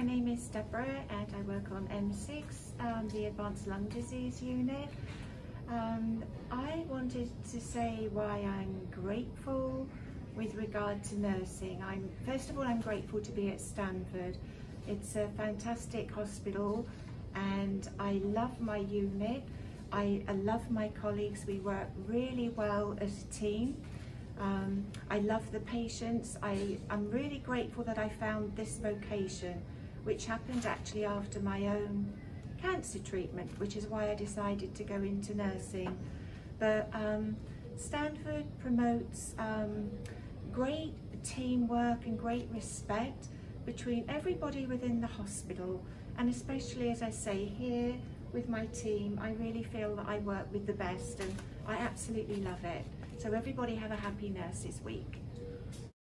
my name is Deborah and I work on M6, um, the Advanced Lung Disease Unit. Um, I wanted to say why I'm grateful with regard to nursing. I'm First of all, I'm grateful to be at Stanford. It's a fantastic hospital and I love my unit. I, I love my colleagues. We work really well as a team. Um, I love the patients. I, I'm really grateful that I found this vocation, which happened actually after my own cancer treatment, which is why I decided to go into nursing. But um, Stanford promotes um, great teamwork and great respect between everybody within the hospital and especially as I say here with my team I really feel that I work with the best and I absolutely love it. So everybody have a happy Nurses Week.